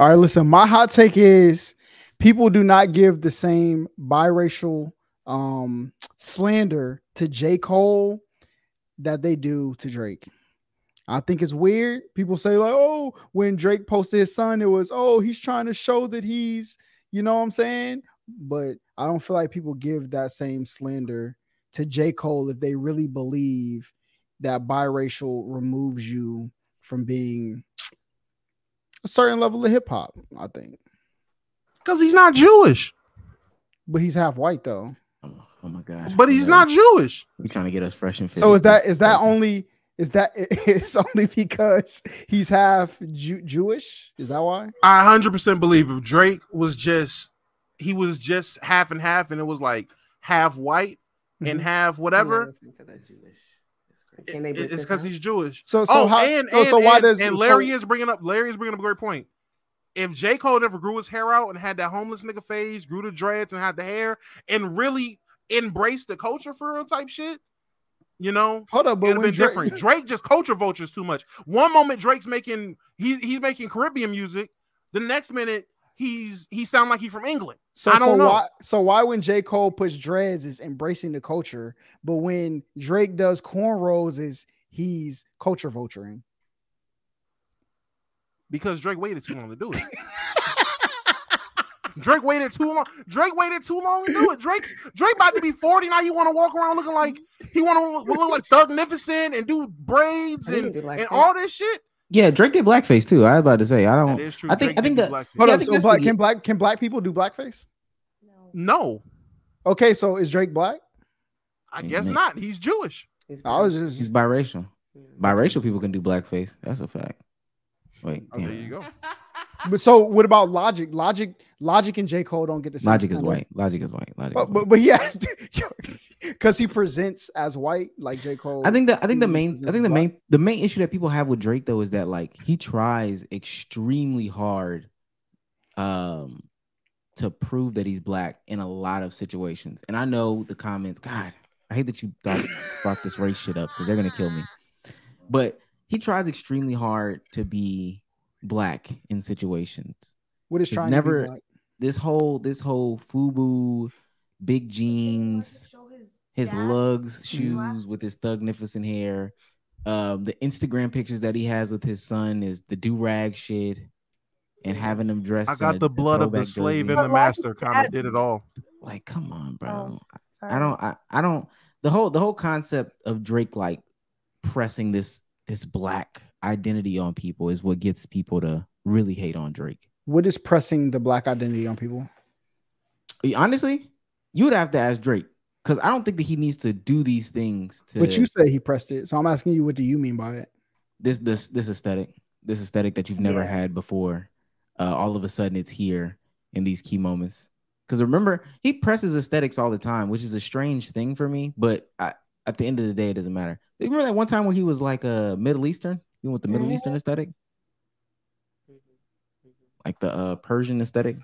All right, listen. My hot take is people do not give the same biracial um slander to J. Cole that they do to Drake. I think it's weird. People say, like, oh, when Drake posted his son, it was, oh, he's trying to show that he's, you know what I'm saying? But I don't feel like people give that same slander to J. Cole if they really believe that biracial removes you from being a certain level of hip hop, I think. Because he's not Jewish. But he's half white though. Oh, oh my god! But he's not Jewish. You trying to get us fresh and fit? So is that is that only is that it's only because he's half Jew- Jewish? Is that why? I hundred percent believe if Drake was just he was just half and half, and it was like half white and Mhm. half I'm not whatever. Can they it- It's because he's Jewish. So so oh, how and, so, and, so why and- does and so- Larry is bringing up Larry is bringing up a great point. If J Cole never grew his hair out and had that homeless nigga phase, grew the dreads and had the hair, and really embraced the culture for real type shit, you know, hold up, but it'd have when been Drake, different. Drake just culture vultures too much. One moment Drake's making he, he's making Caribbean music, the next minute he's he sound like he's from England. So, I don't so know. Why, so why when J. Cole puts dreads is embracing the culture, but when Drake does cornrows is he's culture vulturing? because Drake waited too long to do it. Drake waited too long. Drake waited too long to do it. Drake's Drake about to be 40 now. He want to walk around looking like he want to look like Thugnificent and do braids and, do like and all this shit. Yeah, Drake did blackface too. I was about to say I don't. is true. I think Drake I think did that. Hold Yeah, I up, think so black, can black can black people do blackface? no, Okay, so is Drake black? I guess mixed. not. He's Jewish. He's I was just he's biracial. Yeah. Biracial people can do blackface. That's a fact. Wait, Oh, there you go. but so what about Logic? Logic, Logic and J. Cole don't get the same. Logic is white. Logic is white. Logic. But is but, white. but he has because he presents as white like J. Cole. I think the I think the main I think the black. main the main issue that people have with Drake though is that like he tries extremely hard um to prove that he's black in a lot of situations. And I know the comments, God, I hate that you thought, brought this race shit up because they're gonna kill me. But he tries extremely hard to be black in situations. what is he's trying never- to be black? This whole this whole FUBU, big jeans, his Lugz shoes with his thugnificent hair. Um, the Instagram pictures that he has with his son is the do rag shit, and having him dressed. I got a- the blood of the slave jersey. and the master. Kind of did it all. Like, come on, bro. Oh, I don't. I, I don't. The whole the whole concept of Drake like pressing this this black identity on people is what gets people to really hate on Drake. What is pressing the black identity on people? Honestly, you would have to ask Drake because I don't think that he needs to do these things to. But you say he pressed it, so I'm asking you, what do you mean by it? this this this aesthetic this aesthetic that you've never Yeah. had before uh all of a sudden it's here in these key moments because remember he presses aesthetics all the time which is a strange thing for me but I, at the end of the day it doesn't matter remember that one time when he was like a middle eastern you went with the middle eastern aesthetic like the uh persian aesthetic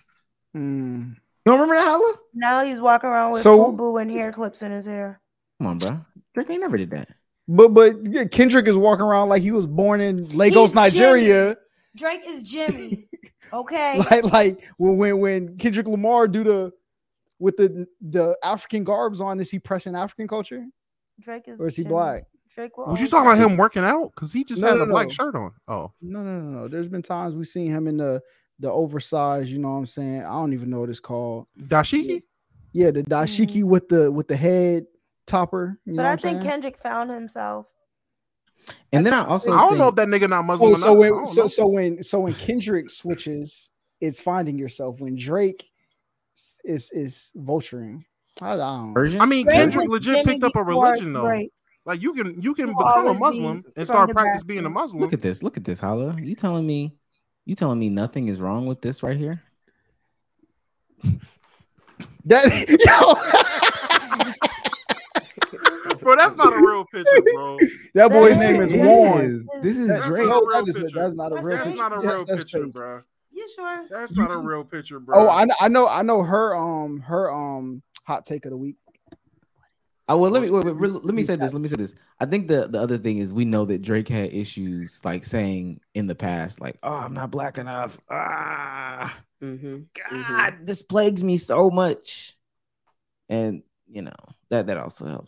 Hmm. You don't remember that Hala? Now he's walking around with So- FUBU and hair clips in his hair. come on bro drake ain't never did that But but yeah, Kendrick is walking around like he was born in Lagos, He's Nigeria. Drake is Jimmy. Okay. Like like when when when Kendrick Lamar do the with the the African garbs on, is he pressing African culture Drake is or is he Jimmy. black? Drake will Was you talking about him working out? Because he just No, had no, a black shirt on. Oh, No no no no. There's been times we've seen him in the the oversized. You know what I'm saying? I don't even know what it's called. Dashiki. Yeah, the dashiki mm. with the with the head topper. You know But what I I'm think saying? Kendrick found himself. and then i also I don't know if that nigga not Muslim. Oh, or so not. When so know. so when so when Kendrick switches, it's finding yourself. When Drake s- is is vulturing, I, I don't. persian I mean, Kendrick was legit picked up a religion though. Drake. Like you can you can Will become a always be Muslim and start practice back. being a Muslim. look at this look at this Holla. you telling me you telling me nothing is wrong with this right here That bro, that's not a real picture, bro. that boy's That name is is- Warren. this is That's Drake not a No, real that is a- picture. that's not a That's real. That's picture. not a real that's picture, fake. bro. You sure? That's not a real picture, bro. Oh, I, I know I know her um her um hot take of the week. I well let me Most wait, wait, let me say this. Let me say this. I think the the other thing is we know that Drake had issues like saying in the past, like, "Oh, I'm not black enough." Ah, Mm-hmm. God, this plagues me so much, and you know that that also helps.